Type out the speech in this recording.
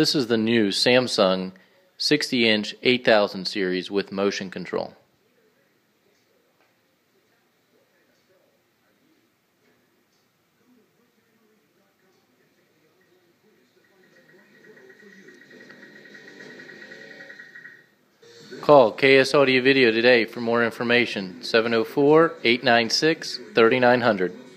This is the new Samsung 60 inch 8000 series with motion control. Call KS Audio Video today for more information 704 896 3900.